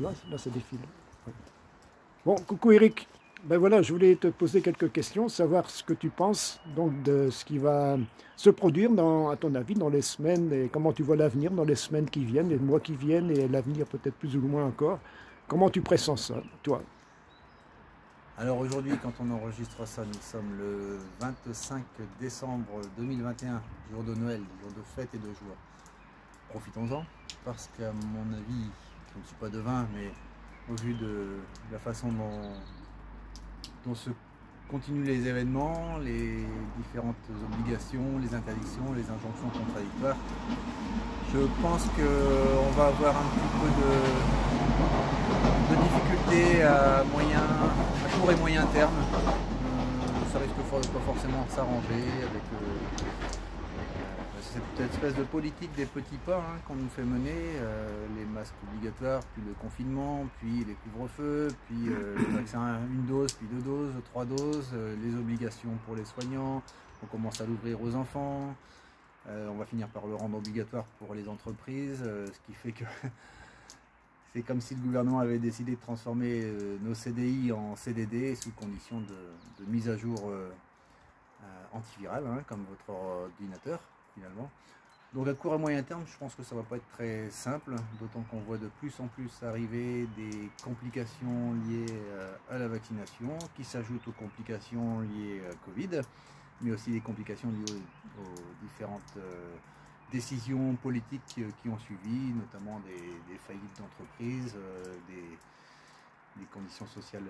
Là, ça défile. Bon, coucou Eric. Ben voilà, je voulais te poser quelques questions, savoir ce que tu penses donc de ce qui va se produire, à ton avis, dans les semaines, et comment tu vois l'avenir dans les semaines qui viennent, les mois qui viennent, et l'avenir peut-être plus ou moins encore. Comment tu pressens ça, toi? Alors aujourd'hui, quand on enregistre ça, nous sommes le 25 décembre 2021, jour de Noël, jour de fête et de joie. Profitons-en, parce qu'à mon avis, je ne suis pas devin, mais au vu de la façon dont se continuent les événements, les différentes obligations, les interdictions, les injonctions contradictoires. Je pense qu'on va avoir un petit peu de, difficultés à, court et moyen terme. Euh, ça risque pas forcément de s'arranger avec euh, cette espèce de politique des petits pas hein, qu'on nous fait mener, euh, les masques obligatoires, puis le confinement, puis les couvre-feux, puis euh, le vaccin une dose, puis deux doses, trois doses, euh, les obligations pour les soignants, on commence à l'ouvrir aux enfants, on va finir par le rendre obligatoire pour les entreprises, ce qui fait que c'est comme si le gouvernement avait décidé de transformer nos CDI en CDD sous condition de, mise à jour antivirale, hein, comme votre ordinateur finalement. Donc à court et moyen terme, je pense que ça va pas être très simple, d'autant qu'on voit de plus en plus arriver des complications liées euh, à la vaccination, qui s'ajoutent aux complications liées à Covid, mais aussi des complications liées aux, différentes euh, décisions politiques qui ont suivi, notamment des, faillites d'entreprises, euh, des, conditions sociales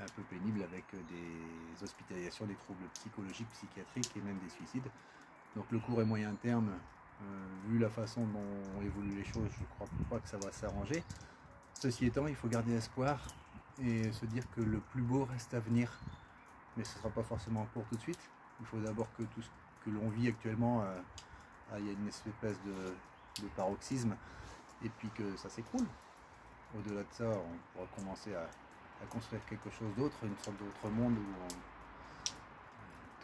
un peu pénibles avec des hospitalisations, des troubles psychologiques, psychiatriques et même des suicides. Donc le court et moyen terme, euh, vu la façon dont évoluent les choses, je ne crois pas que ça va s'arranger. Ceci étant, il faut garder espoir et se dire que le plus beau reste à venir. Mais ce ne sera pas forcément pour tout de suite. Il faut d'abord que tout ce que l'on vit actuellement, euh, ah, il y une espèce de, paroxysme et puis que ça s'écroule. Au-delà de ça, on pourra commencer à, construire quelque chose d'autre, une sorte d'autre monde où on,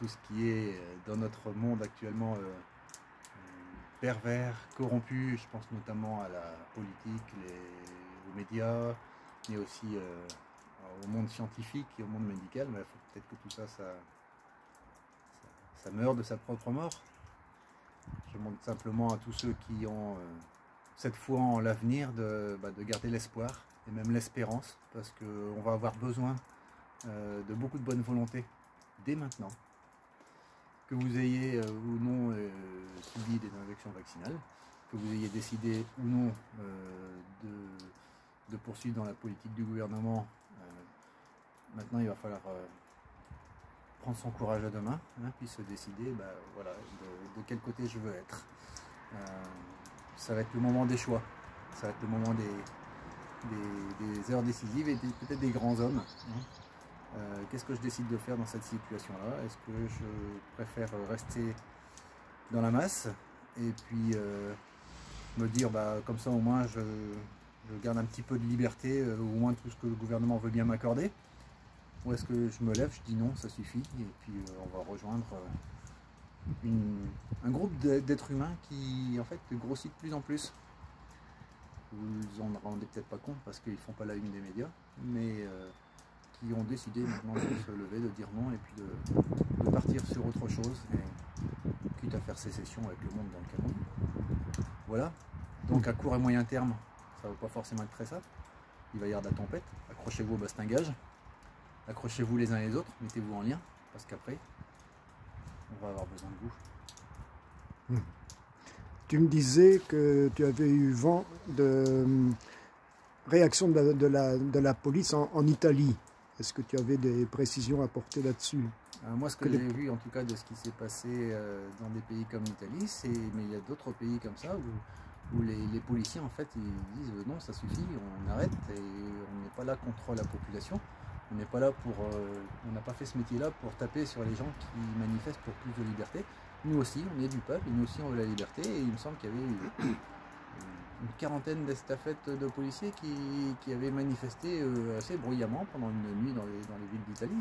tout ce qui est euh, dans notre monde actuellement euh, euh, pervers, corrompu. Je pense notamment à la politique, les, aux médias, mais aussi au monde scientifique et au monde médical. Mais peut-être que tout ça, ça, ça, meurt de sa propre mort. Je demande simplement à tous ceux qui ont cette foi en l'avenir de, bah, de, garder l'espoir et même l'espérance, parce qu'on va avoir besoin de beaucoup de bonne volonté dès maintenant que vous ayez euh, ou non euh, subi des injections vaccinales, que vous ayez décidé ou non euh, de, poursuivre dans la politique du gouvernement, maintenant il va falloir prendre son courage à deux mains, hein, puis se décider bah, voilà, de, quel côté je veux être. ça va être le moment des choix, ça va être le moment des, heures décisives et peut-être des grands hommes. Hein. Euh, qu'est-ce que je décide de faire dans cette situation-là? Est-ce que je préfère rester dans la masse et puis euh, me dire bah, comme ça au moins je, garde un petit peu de liberté, euh, au moins tout ce que le gouvernement veut bien m'accorder? Ou est-ce que je me lève, je dis non, ça suffit et puis on va rejoindre un groupe d'êtres humains qui en fait grossit de plus en plus. Vous en rendez peut-être pas compte parce qu'ils font pas la une des médias, mais qui ont décidé maintenant de se lever, de dire non et puis de, partir sur autre chose, et, quitte à faire sécession avec le monde dans lequel on vit. Voilà. Donc à court et moyen terme, ça ne va pas forcément être très simple. Il va y avoir de la tempête. Accrochez-vous au bastingage. Accrochez-vous les uns les autres. Mettez-vous en lien. Parce qu'après, on va avoir besoin de vous. Hmm. Tu me disais que tu avais eu vent de hum, réaction de la, police en Italie. Est-ce que tu avais des précisions à apporter là-dessus euh, Moi, ce que, j'ai vu, en tout cas, de ce qui s'est passé euh, dans des pays comme l'Italie, c'est, mais il y a d'autres pays comme ça où, les, policiers, en fait, ils disent euh, non, ça suffit, on arrête et on n'est pas là contre la population. On n'est pas là pour, on n'a pas fait ce métier-là pour taper sur les gens qui manifestent pour plus de liberté. Nous aussi, on est du peuple et nous aussi, on veut la liberté. Et il me semble qu'il y avait une quarantaine d'estafettes de policiers qui, avaient manifesté euh, assez bruyamment pendant une nuit dans les, villes d'Italie.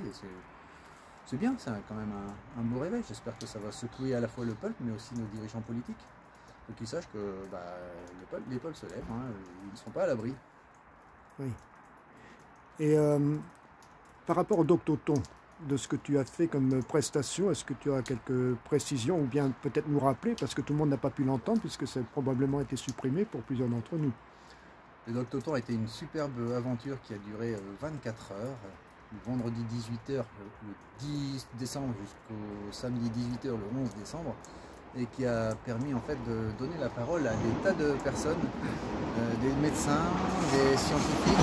c'est bien, c'est quand même un, beau réveil. J'espère que ça va secouer à la fois le peuple, mais aussi nos dirigeants politiques. Faut qu'ils sachent que bah, les peuples se lèvent, hein. ils ne sont pas à l'abri. Oui. Et euh, par rapport au Doctoton, de ce que tu as fait comme prestation, est-ce que tu as quelques précisions ou bien peut-être nous rappeler, parce que tout le monde n'a pas pu l'entendre, puisque ça a probablement été supprimé pour plusieurs d'entre nous. Le Doctoton a été une superbe aventure qui a duré 24 heures, le vendredi 18h, le 10 décembre jusqu'au samedi 18h, le 11 décembre et qui a permis en fait de donner la parole à des tas de personnes, euh, des médecins, des scientifiques.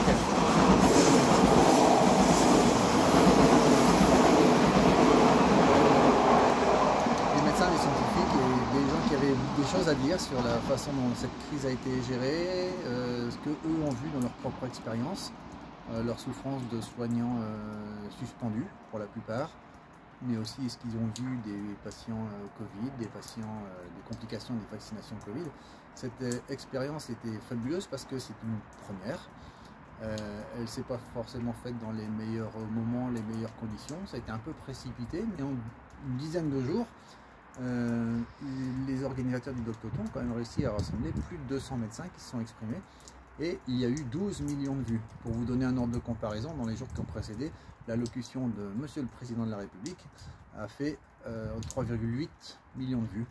Des médecins, des scientifiques et des gens qui avaient des choses à dire sur la façon dont cette crise a été gérée, euh, ce que eux ont vu dans leur propre expérience, euh, leur souffrance de soignants suspendus pour la plupart, mais aussi est-ce qu'ils ont vu des patients euh, Covid, des patients, euh, des complications des vaccinations Covid. Cette euh, expérience était fabuleuse parce que c'est une première. elle ne s'est pas forcément faite dans les meilleurs moments, les meilleures conditions. Ça a été un peu précipité, mais en une dizaine de jours, les organisateurs du Doctoton ont quand même réussi à rassembler plus de 200 médecins qui se sont exprimés et il y a eu 12 millions de vues. Pour vous donner un ordre de comparaison, dans les jours qui ont précédé, l'allocution de Monsieur le Président de la République a fait 3,8 euh, millions de vues.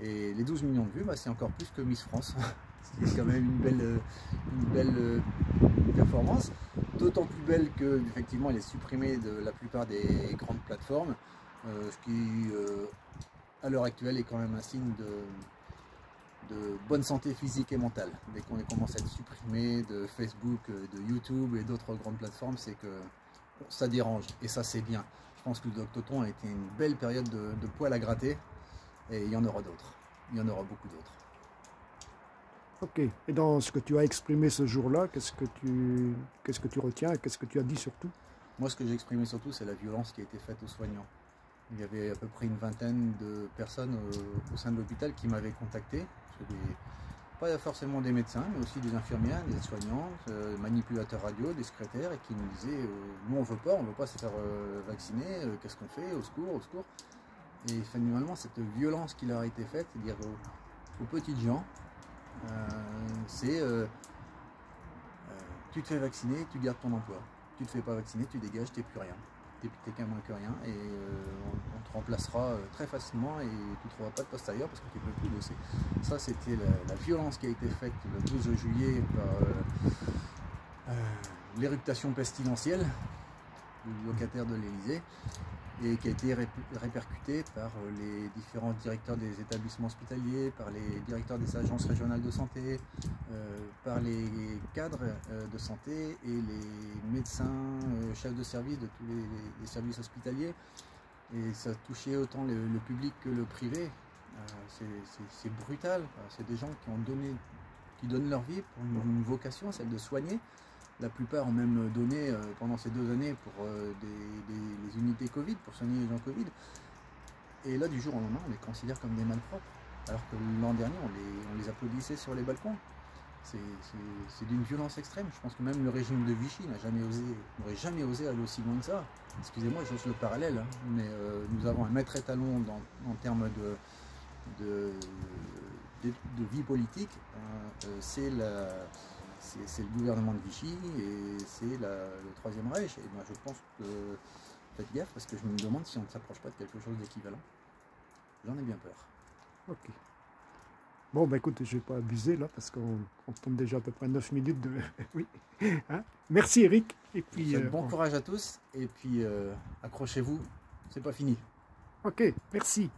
Et les 12 millions de vues, bah, c'est encore plus que Miss France. c'est quand même une belle, une belle euh, performance. D'autant plus belle que effectivement elle est supprimée de la plupart des grandes plateformes, euh, ce qui à l'heure actuelle est quand même un signe de, de bonne santé physique et mentale. Dès qu'on commence à être supprimé de Facebook, euh, de YouTube et d'autres grandes plateformes, c'est que ça dérange et ça c'est bien. Je pense que le Doctoton a été une belle période de, de poil à gratter et il y en aura d'autres. Il y en aura beaucoup d'autres. Ok. Et dans ce que tu as exprimé ce jour-là, qu'est-ce que tu qu'est-ce que tu retiens et qu'est-ce que tu as dit surtout? Moi, ce que j'ai exprimé surtout, c'est la violence qui a été faite aux soignants. Il y avait à peu près une vingtaine de personnes au, sein de l'hôpital qui m'avaient contacté. pas forcément des médecins, mais aussi des infirmières, des soignantes, euh, manipulateurs radio, des secrétaires, et qui nous disaient euh, Nous, on veut pas, on veut pas se faire euh, vacciner, qu'est-ce qu'on fait Au secours, au secours? Et finalement, cette violence qui leur a été faite, c'est-à-dire aux, aux, petites gens, c'est Tu te fais vacciner, tu gardes ton emploi. Tu te fais pas vacciner, tu dégages, tu n'es plus rien qu'un moins que rien et euh, on, te remplacera euh, très facilement et tu ne trouveras pas de poste ailleurs parce que tu ne peux plus bosser. Ça c'était la, violence qui a été faite le 12 juillet par euh, l'éruptation pestilentielle du locataire de l'Elysée et qui a été répercuté par euh, les différents directeurs des établissements hospitaliers, par les directeurs des agences régionales de santé, euh, par les cadres euh, de santé et les médecins, chefs de service de tous les, services hospitaliers. Et ça a touché autant le, public que le privé. c'est brutal. C'est des gens qui ont donné, qui donnent leur vie pour une vocation, celle de soigner. La plupart ont même donné euh, pendant ces deux années pour euh, des, unités Covid, pour soigner les gens Covid. Et là, du jour au lendemain, on les considère comme des malpropres. Alors que l'an dernier, on les, applaudissait sur les balcons. C'est d'une violence extrême. Je pense que même le régime de Vichy n'a jamais osé, n'aurait jamais osé aller aussi loin que ça. Excusez-moi, j'ose le parallèle, hein, mais euh, nous avons un maître étalon en termes de, de, vie politique. Hein, c'est la c'est le gouvernement de Vichy et c'est le Troisième Reich. Et moi je pense que faites gaffe parce que je me demande si on ne s'approche pas de quelque chose d'équivalent. J'en ai bien peur. Ok. Bon, bah écoute, je ne vais pas abuser là parce qu'on tombe déjà à peu près 9 minutes de. oui. Hein Merci Eric. Et puis, euh, bon courage à tous et puis euh, accrochez-vous, c'est pas fini. Ok, merci.